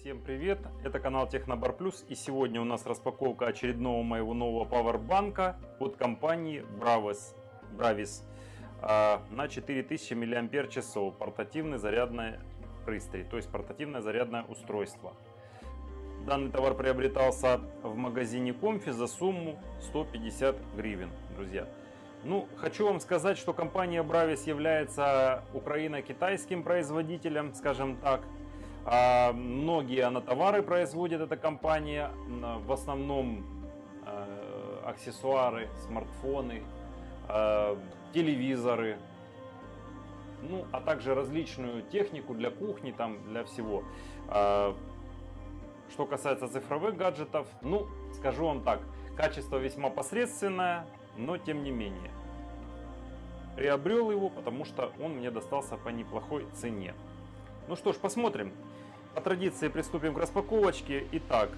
Всем привет! Это канал Технобар Плюс и сегодня у нас распаковка очередного моего нового пауэрбанка от компании Bravis, Bravis а, на 4000 мАч портативный зарядный пристрой, то есть портативное зарядное устройство. Данный товар приобретался в магазине Комфи за сумму 150 гривен, друзья. Ну, хочу вам сказать, что компания Bravis является украино-китайским производителем, скажем так. А многие на товары производит эта компания, в основном э, аксессуары, смартфоны, э, телевизоры, ну, а также различную технику для кухни, там, для всего. Э, что касается цифровых гаджетов, ну, скажу вам так, качество весьма посредственное, но тем не менее. Приобрел его, потому что он мне достался по неплохой цене. Ну что ж, посмотрим. По традиции приступим к распаковочке. Итак,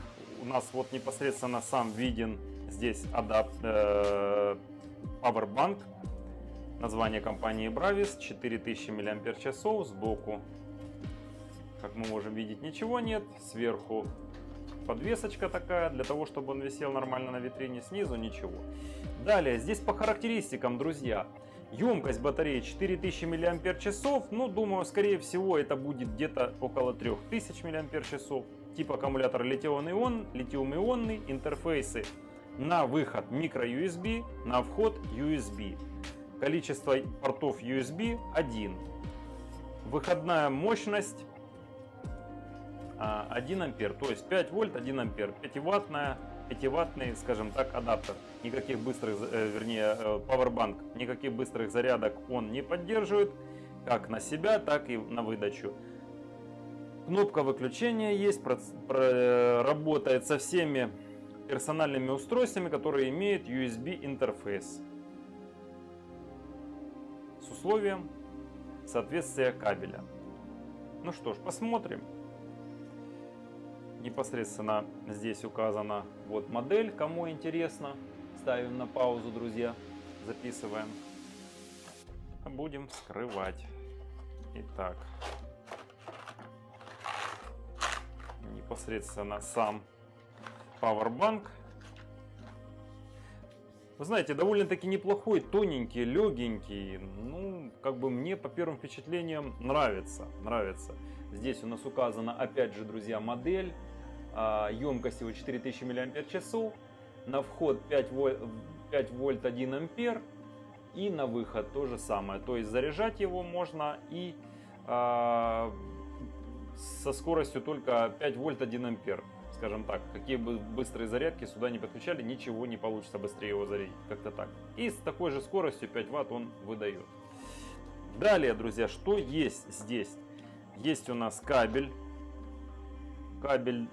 у нас вот непосредственно сам виден здесь адапт э, Powerbank. Название компании Bravis 4000 мАч сбоку. Как мы можем видеть, ничего нет. Сверху подвесочка такая, для того, чтобы он висел нормально на витрине. Снизу ничего. Далее, здесь по характеристикам, друзья. Емкость батареи 4000 мАч. Ну, думаю, скорее всего, это будет где-то около 3000 мАч. Тип аккумулятора литиум-ион, литиум-ионный, интерфейсы на выход micro-USB, на вход USB. Количество портов USB 1. Выходная мощность 1 а, ампер, то есть 5 вольт 1 ампер, 5-ваттная 5-ваттный, скажем так, адаптер. Никаких быстрых, э, вернее, э, Powerbank, никаких быстрых зарядок он не поддерживает, как на себя, так и на выдачу. Кнопка выключения есть, работает со всеми персональными устройствами, которые имеют USB интерфейс. С условием соответствия кабеля. Ну что ж, посмотрим непосредственно здесь указана вот модель, кому интересно. Ставим на паузу, друзья, записываем. Будем скрывать. Итак, непосредственно сам Powerbank. Вы знаете, довольно-таки неплохой, тоненький, легенький. Ну, как бы мне по первым впечатлениям нравится. Нравится. Здесь у нас указана, опять же, друзья, модель емкость его 4000 мАч, на вход 5 вольт, 5 вольт 1 ампер и на выход то же самое. То есть заряжать его можно и э, со скоростью только 5 вольт 1 ампер. Скажем так, какие бы быстрые зарядки сюда не подключали, ничего не получится быстрее его зарядить. Как-то так. И с такой же скоростью 5 ватт он выдает. Далее, друзья, что есть здесь? Есть у нас кабель. Кабель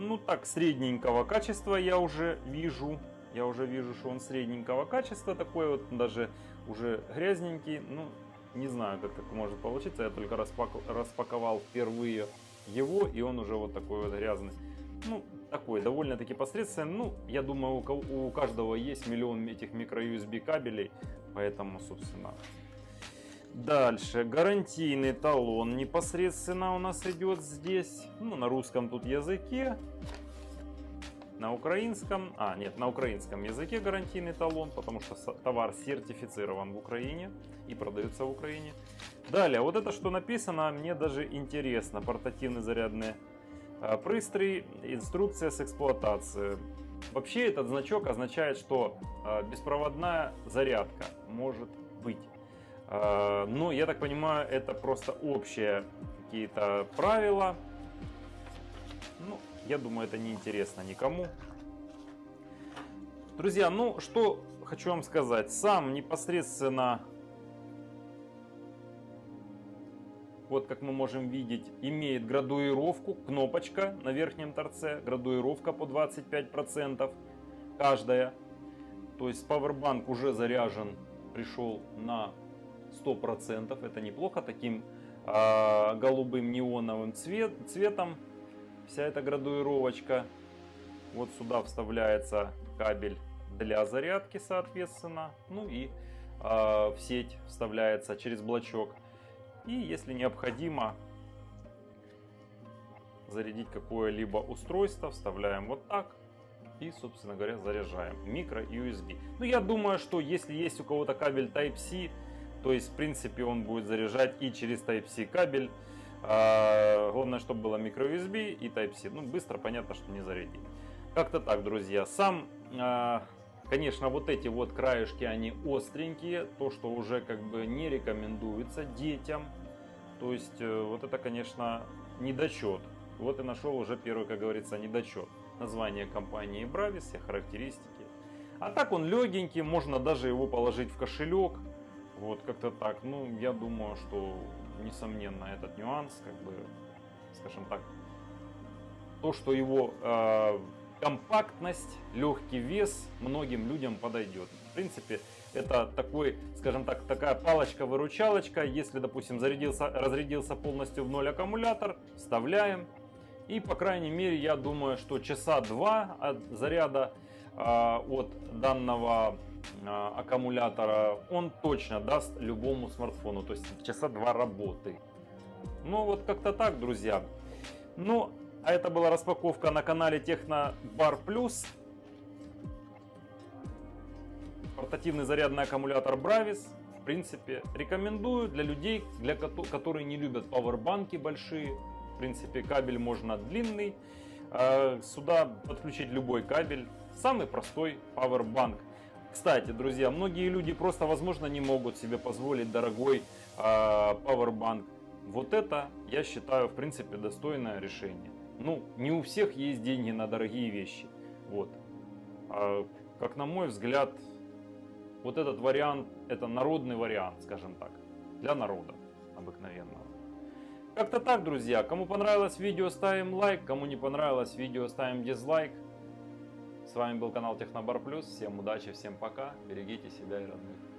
ну так, средненького качества я уже вижу. Я уже вижу, что он средненького качества, такой вот даже уже грязненький. Ну, не знаю, как так может получиться. Я только распак... распаковал впервые его, и он уже вот такой вот грязный. Ну, такой довольно-таки посредственный. Ну, я думаю, у каждого есть миллион этих микро-USB кабелей, поэтому, собственно, Дальше, гарантийный талон непосредственно у нас идет здесь. Ну, на русском тут языке. На украинском, а нет, на украинском языке гарантийный талон, потому что товар сертифицирован в Украине и продается в Украине. Далее, вот это что написано, мне даже интересно. Портативный зарядный а, пристрой, инструкция с эксплуатацией. Вообще этот значок означает, что а, беспроводная зарядка может быть. А, но я так понимаю, это просто общие какие-то правила. Ну, я думаю, это не интересно никому. Друзья, ну что хочу вам сказать. Сам непосредственно, вот как мы можем видеть, имеет градуировку, кнопочка на верхнем торце, градуировка по 25% каждая. То есть Powerbank уже заряжен, пришел на 100%. Это неплохо. Таким э, голубым неоновым цвет, цветом вся эта градуировочка. Вот сюда вставляется кабель для зарядки, соответственно. Ну и э, в сеть вставляется через блочок. И если необходимо, зарядить какое-либо устройство, вставляем вот так и, собственно говоря, заряжаем. Микро USB. Ну, я думаю, что если есть у кого-то кабель Type-C, то есть, в принципе, он будет заряжать и через Type-C кабель. А, главное, чтобы было микро USB и Type-C. Ну, быстро, понятно, что не зарядить. Как-то так, друзья. Сам, а, конечно, вот эти вот краешки, они остренькие. То, что уже как бы не рекомендуется детям. То есть, э, вот это, конечно, недочет. Вот и нашел уже первый, как говорится, недочет. Название компании Bravis, все характеристики. А так он легенький, можно даже его положить в кошелек. Вот как-то так. Ну, я думаю, что несомненно этот нюанс, как бы, скажем так, то, что его э, компактность, легкий вес многим людям подойдет. В принципе, это такой, скажем так, такая палочка-выручалочка. Если, допустим, зарядился, разрядился полностью в ноль аккумулятор, вставляем. И, по крайней мере, я думаю, что часа два от заряда э, от данного аккумулятора он точно даст любому смартфону. То есть часа два работы. Ну, вот как-то так, друзья. Ну, а это была распаковка на канале Техно Бар Плюс. Портативный зарядный аккумулятор Bravis. В принципе, рекомендую для людей, для которые не любят пауэрбанки большие. В принципе, кабель можно длинный. А, сюда подключить любой кабель. Самый простой пауэрбанк. Кстати, друзья, многие люди просто, возможно, не могут себе позволить дорогой пауэрбанк. Вот это, я считаю, в принципе, достойное решение ну, не у всех есть деньги на дорогие вещи. Вот. А, как на мой взгляд, вот этот вариант, это народный вариант, скажем так, для народа обыкновенного. Как-то так, друзья. Кому понравилось видео, ставим лайк. Кому не понравилось видео, ставим дизлайк. С вами был канал Технобар Плюс. Всем удачи, всем пока. Берегите себя и родных.